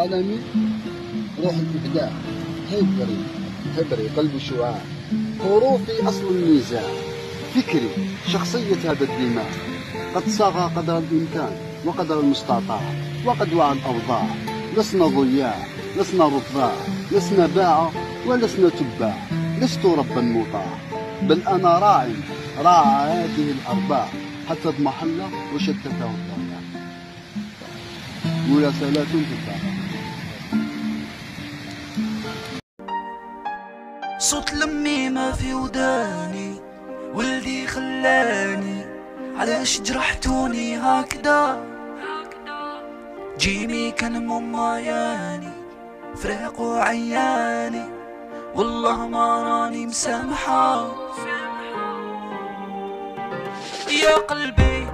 قلمي روح الإبداع. هبري هبري قلب شعاع. حروفي أصل النزاع فكري شخصية هذا الدماغ قد صاغ قدر الإمكان وقدر المستطاع. وقد وعى الأوضاع. لسنا ضياع لسنا رضاع لسنا باع ولسنا تباع. لست ربا مطاع بل أنا راع راعى هذه الأرباع. حتى اضمحل وشتته الضياع مراسلات في الدار صوت لمي ما في وداني ولدي خلاني علاش جرحتوني هكذا؟ جيمي كان ماما ياني فريق وعياني والله ما راني مسامحة. يا قلبي